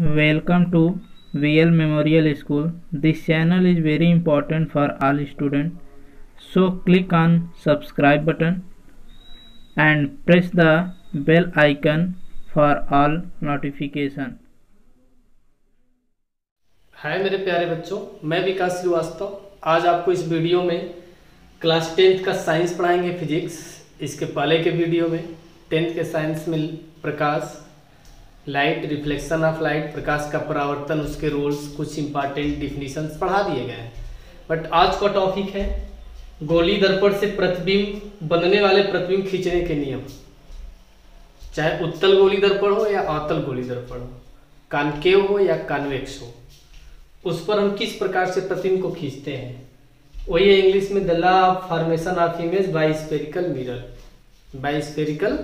Welcome to VL Memorial School. This channel is very important for all students. So click on subscribe button and press the bell icon for all notification. हाय मेरे प्यारे बच्चों मैं विकास श्रीवास्तव आज आपको इस video में class tenth का science पढ़ाएँगे फिजिक्स इसके पहले के वीडियो में टेंथ के साइंस में प्रकाश लाइट रिफ्लेक्शन ऑफ़ लाइट प्रकाश का परावर्तन, उसके रोल्स कुछ इंपॉर्टेंट डिफिनीशंस पढ़ा दिए गए हैं। बट आज का टॉपिक है गोली दर्पण से प्रतिबिंब, बनने वाले प्रतिबिंब खींचने के नियम। चाहे उत्तल गोली दर्पण हो या अवतल गोली दर्पण हो, कानकेव हो या कॉन्वेक्स हो, उस पर हम किस प्रकार से प्रतिबिंब को खींचते हैं? वही इंग्लिश में the law of formation of image by spherical mirror by spherical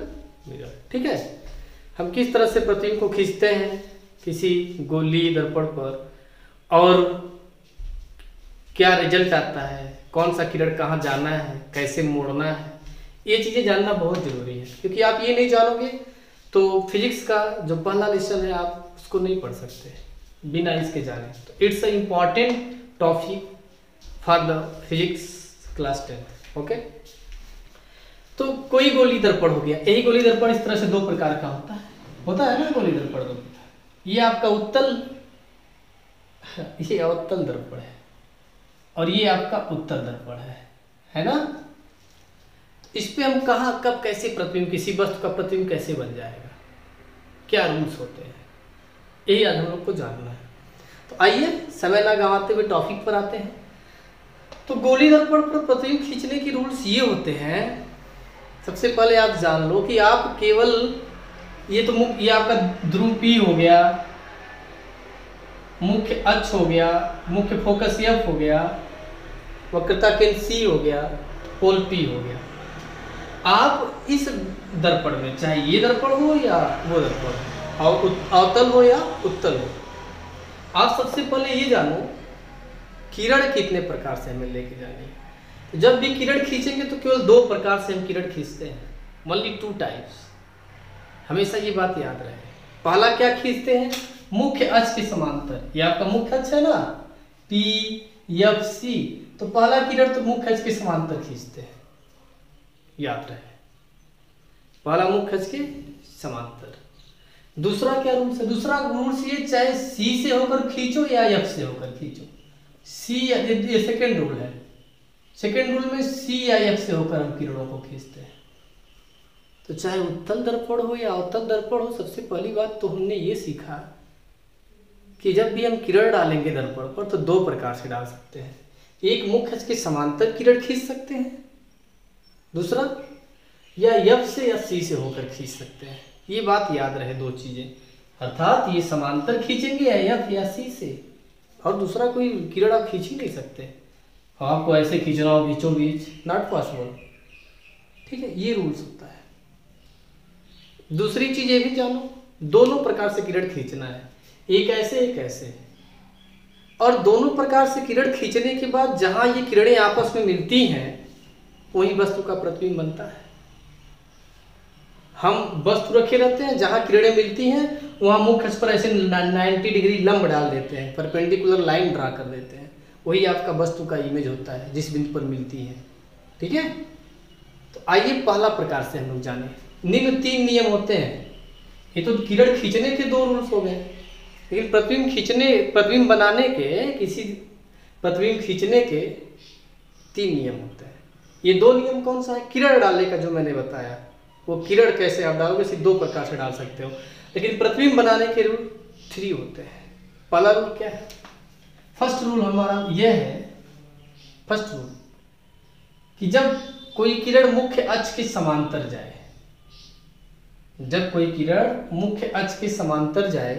mirror ठीक है? हम किस तरह से प्रतिबिंब को खींचते हैं किसी गोली दर्पण पर? और क्या रिज़ल्ट आता है? कौन सा किरण कहाँ जाना है? कैसे मोड़ना है? ये चीज़ें जानना बहुत ज़रूरी है, क्योंकि आप ये नहीं जानोगे तो फिजिक्स का जो पहला लेसन है, आप उसको नहीं पढ़ सकते बिना इसके जाने। तो it's a important topic for the physics class tenth okay तो कोई गोली दर्पण हो गया। यही गोली दर्पण इस तरह से दो प्रकार का होता है। होता है ना गोली दर्पण दो। ये आपका उत्तल, ये अवतल दर्पण है। और ये आपका उत्तर दर्पण है। है ना? इस पे हम कहा, कब, कैसे प्रतिबिंब, किसी वस्तु का प्रतिबिंब कैसे बन जाएगा? क्या रूल्स होते हैं? यही आज हम लोग को जानना है। तो आइए, समय ना गंवाते हुए टॉपिक पर आते हैं। तो गोली दर्पण पर प्रतिबिंब खींचने की रूल्स ये होते हैं सबसे पहले आप जान लो कि आप केवल ये तो मुख्य ये आपका ध्रुव पी हो गया, मुख्य अक्ष हो गया, मुख्य फोकस एफ़ हो गया, वक्रता केंद्र सी हो गया, पोल पी हो गया। आप इस दर्पण में, चाहे ये दर्पण हो या वो दर्पण अवतल हो या उत्तल हो, आप सबसे पहले ये जानो, किरण कितने प्रकार से हमें लेके जानी है। जब भी किरण खींचेंगे तो केवल दो प्रकार से हम किरण खींचते हैं। ओनली टू टाइप्स हमेशा ये बात याद रहे। पहला क्या खींचते हैं? मुख्य अक्ष के समांतर। ये आपका मुख्य अक्ष है ना? पी एफ़ सी तो पहला किरण तो मुख्य अक्ष के समांतर खींचते हैं। याद रहे। पहला मुख्य अक्ष के समांतर। दूसरा क्या रूल है दूसरा रूल्स ये चाहे सी से होकर खींचो या एफ़ से होकर खींचो। सी ये सेकेंड रूल है। सेकेंड रूल में सी या एफ़ से होकर हम किरणों को खींचते हैं। तो चाहे उत्तल दर्पण हो या अवतल दर्पण हो, सबसे पहली बात तो हमने ये सीखा कि जब भी हम किरण डालेंगे दर्पण पर तो दो प्रकार से डाल सकते हैं। एक, मुख्य के समांतर किरण खींच सकते हैं। दूसरा, या यफ से या सी से होकर खींच सकते हैं। ये बात याद रहे दो चीज़ें। अर्थात ये समांतर खींचेंगे या यफ या सी से। और दूसरा, कोई किरण आप खींच ही नहीं सकते। आपको ऐसे खींचना हो बीचों बीच। नॉट पॉसिबल ठीक है, ये रूल्स होता है। दूसरी चीज़ ये भी जानो, दोनों प्रकार से किरण खींचना है। एक ऐसे एक ऐसे। और दोनों प्रकार से किरण खींचने के बाद जहाँ ये किरणें आपस में मिलती हैं, वही वस्तु का प्रतिबिंब बनता है। हम वस्तु रखे रहते हैं, जहाँ किरणें मिलती हैं, वहाँ मुख्य पर ऐसे 90 डिग्री लंब डाल देते हैं, परपेंडिकुलर लाइन ड्रा कर देते हैं। वही आपका वस्तु का इमेज होता है, जिस बिंदु पर मिलती है। ठीक है? तो आइए पहला प्रकार से हम लोग जाने। निम्न तीन नियम होते हैं। ये तो किरण खींचने के दो रूल्स हो गए। लेकिन प्रतिबिंब खींचने, प्रतिबिंब बनाने के, किसी प्रतिबिंब खींचने के तीन नियम होते हैं। ये दो नियम कौन सा है? किरण डालने का जो मैंने बताया। वो किरण कैसे आप डालोगे? सिर्फ़ दो प्रकार से डाल सकते हो। लेकिन प्रतिबिंब बनाने के रूल थ्री होते हैं। पहला रूल क्या है? फ़र्स्ट रूल हमारा यह है, फ़र्स्ट रूल, कि जब कोई किरण मुख्य अक्ष के समांतर जाए, जब कोई किरण मुख्य अक्ष के समांतर जाए,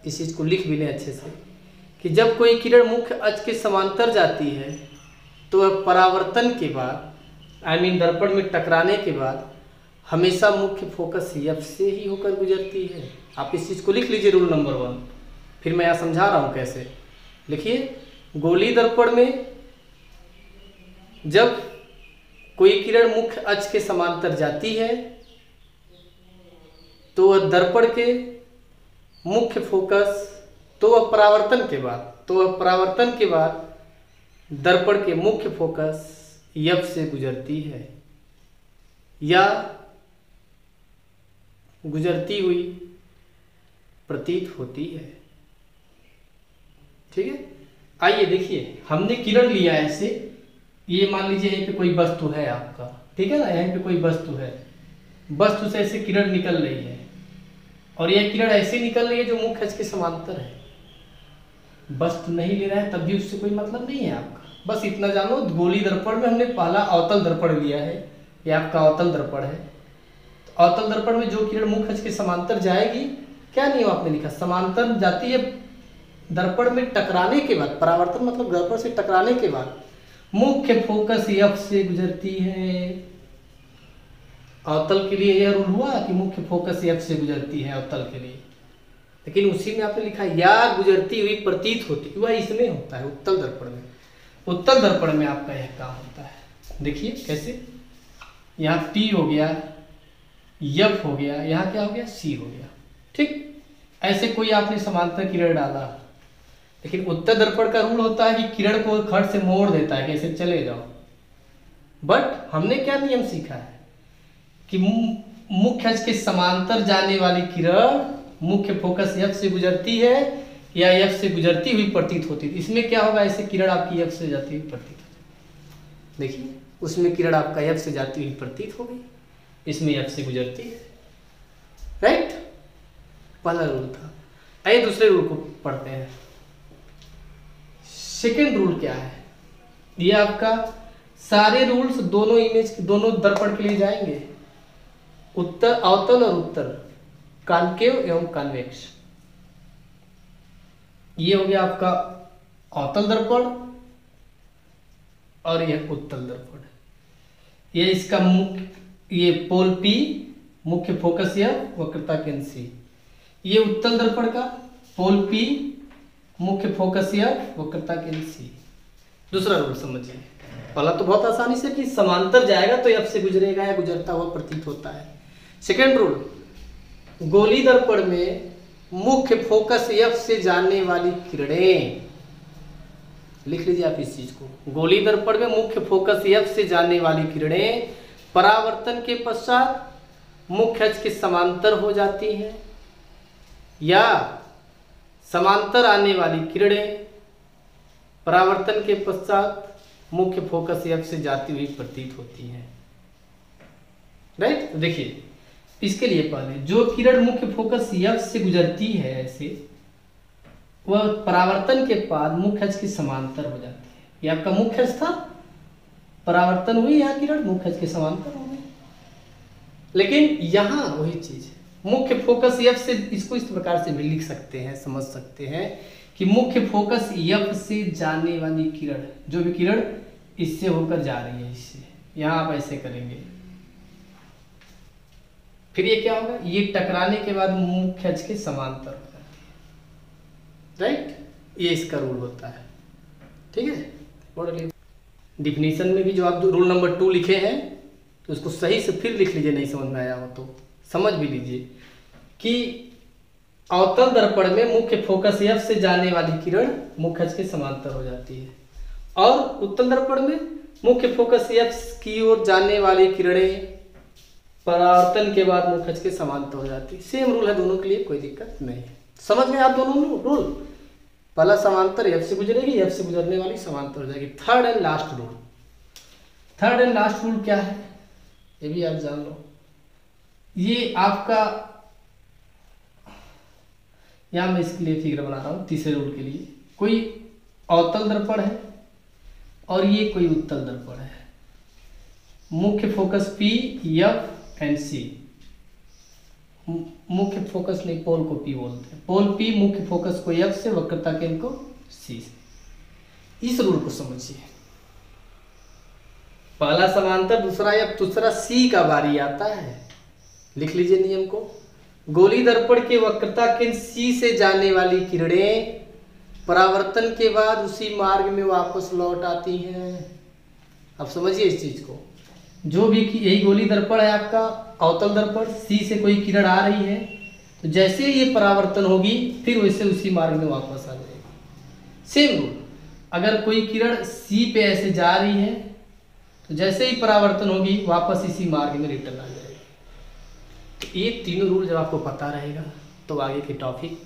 इस चीज़ को लिख भी लें अच्छे से, कि जब कोई किरण मुख्य अक्ष के समांतर जाती है तो वह परावर्तन के बाद आई मीन दर्पण में टकराने के बाद, हमेशा मुख्य फोकस एफ़ से ही होकर गुजरती है। आप इस चीज़ को लिख लीजिए रूल नंबर वन फिर मैं यहाँ समझा रहा हूँ कैसे। लिखिए, गोली दर्पण में जब कोई किरण मुख्य अक्ष के समांतर जाती है तो वह दर्पण के मुख्य फोकस तो वह परावर्तन के बाद तो वह परावर्तन के बाद दर्पण के मुख्य फोकस यफ से गुजरती है, या गुजरती हुई प्रतीत होती है। ठीक है? आइए देखिए, हमने किरण लिया है ऐसे ये मान लीजिए यहीं पे कोई वस्तु है आपका। ठीक है ना? यहीं पे कोई वस्तु है। वस्तु से ऐसे किरण निकल रही है। और यह किरण ऐसे निकल रही है जो मुख्य के समांतर है। वस्तु नहीं ले रहा है, तब भी उससे कोई मतलब नहीं है आपका। बस इतना जानो, गोली दर्पण में हमने पहला अवतल दर्पण लिया है। ये आपका अवतल दर्पण है। तो अवतल दर्पण में जो किरण मुख्य के समांतर जाएगी, क्या नियम आपने लिखा? समांतर जाती है दर्पण में टकराने के बाद, परावर्तन मतलब दर्पण से टकराने के बाद, मुख्य फोकस एफ़ से गुजरती है। अवतल के लिए यह रूल हुआ कि मुख्य फोकस एफ़ से गुजरती है अवतल के लिए। लेकिन उसी में आपने लिखा, या गुजरती हुई प्रतीत होती वह इसमें होता है उत्तल दर्पण में। उत्तल दर्पण में आपका यह काम होता है। देखिए कैसे, यहाँ टी हो गया यफ हो गया, यहाँ क्या हो गया सी हो गया। ठीक, ऐसे कोई आपने समांतर किरण डाला। लेकिन उत्तर दर्पण का रूल होता है कि किरण को खड़ से मोड़ देता है, कैसे चले जाओ। बट हमने क्या नियम सीखा है? कि मुख्य अक्ष के समांतर जाने वाली किरण मुख्य फोकस एफ़ से गुजरती है या एफ़ से गुजरती हुई प्रतीत होती है। इसमें क्या होगा? ऐसे किरण आपकी एफ़ से जाती हुई प्रतीत होती देखिए, उसमें किरण आपका एफ़ से जाती हुई प्रतीत होगी। इसमें एफ़ से गुजरती है। राइट पहला रूल था। आइए दूसरे रूल को पढ़ते हैं। सेकेंड रूल क्या है? ये आपका सारे रूल्स दोनों इमेज दोनों दर्पण के लिए जाएँगे। उत्तर, अवतल और उत्तर कानकेव एवं कन्वेक्स ये हो गया आपका अवतल दर्पण और यह उत्तल दर्पण। ये इसका मुख्य, ये पोल पी मुख्य फोकस यह वक्रता केंद्र सी ये उत्तल दर्पण का पोल पी मुख्य फोकस या वक्रता केंद्र सी दूसरा रूल समझिए। पहला तो बहुत आसानी से कि समांतर जाएगा तो से गुजरेगा या गुजरता हुआ प्रतीत होता है। सेकेंड रूल गोली दर्पण में मुख्य फोकस एफ़ से जाने वाली किरणें। लिख लीजिए आप इस चीज़ को। गोली दर्पण में मुख्य फोकस एफ़ से जाने वाली किरणें परावर्तन के पश्चात मुख्य अक्ष के समांतर हो जाती हैं या समांतर आने वाली किरणें परावर्तन के पश्चात मुख्य फोकस एफ़ से जाती हुई प्रतीत होती हैं। राइट तो देखिए, इसके लिए पहले, जो किरण मुख्य फोकस एफ़ से गुजरती है ऐसे, वह परावर्तन के बाद मुख्य अक्ष के समांतर हो जाती है। ये आपका मुख्य अक्ष था, परावर्तन हुई यहाँ किरण, मुख्य अक्ष के समांतर हो गई। लेकिन यहाँ वही चीज़ है। मुख्य फोकस एफ़ से इसको इस प्रकार से भी लिख सकते हैं, समझ सकते हैं कि मुख्य फोकस एफ़ से जाने वाली किरण, जो भी किरण, इससे होकर जा रही है, इससे। यहाँ आप ऐसे करेंगे। फिर ये क्या होगा? ये टकराने के बाद मुख्य अक्ष के समांतर हो जाती है। राइट ये इसका रूल होता है। ठीक है? डिफिनीशन में भी जो आप रूल नंबर टू लिखे हैं तो उसको सही से फिर लिख लीजिए, नहीं समझ में आया हो तो। समझ भी लीजिए। कि अवतल दर्पण में मुख्य फोकस एफ़ से जाने वाली किरण मुख्य के समांतर हो जाती है। और उत्तल दर्पण में मुख्य फोकस एफ़ की ओर जाने वाली किरणें परावर्तन के बाद मुख्य के समांतर हो जाती है। सेम रूल है, दोनों के लिए कोई दिक्कत नहीं है। समझ में आप दोनों रूल पहला समांतर एफ़ से गुजरेगी एफ़ से गुजरने वाली समांतर हो जाएगी। Third and last rule third and last rule क्या है? ये भी आप जान लो। ये आपका यहाँ मैं इसके लिए फिगर बना रहा हूँ तीसरे रूल के लिए। कोई अवतल दर्पण है और ये कोई उत्तल दर्पण है। मुख्य focus P F and C मुख्य फोकस नहीं पोल को पी बोलते हैं। पोल पी मुख्य फोकस को एफ़ से, वक्रता के इनको सी से। इस रूल को समझिए। पहला समांतर, दूसरा या दूसरा सी का बारी आता है। लिख लीजिए नियम को। गोली दर्पण के वक्रता केंद्र सी से जाने वाली किरणें परावर्तन के बाद उसी मार्ग में वापस लौट आती हैं। अब समझिए इस चीज़ को। जो भी यही गोली दर्पण है आपका, अवतल दर्पण, सी से कोई किरण आ रही है तो जैसे ये परावर्तन होगी, फिर वैसे उसी मार्ग में वापस आ जाएगी। Same rule. अगर कोई किरण सी पे ऐसे जा रही है तो जैसे ही परावर्तन होगी, वापस इसी मार्ग में रिटर्न आ जाएगी। तो ये तीनों रूल जब आपको पता रहेगा तो आगे के टॉपिक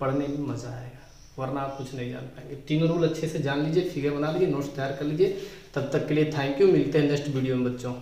पढ़ने में मज़ा आएगा, वरना आप कुछ नहीं जान पाएँगे। तीनों रूल अच्छे से जान लीजिए फिगर बना लीजिए नोट्स तैयार कर लीजिए। तब तक के लिए थैंक यू मिलते हैं नेक्स्ट वीडियो में बच्चों।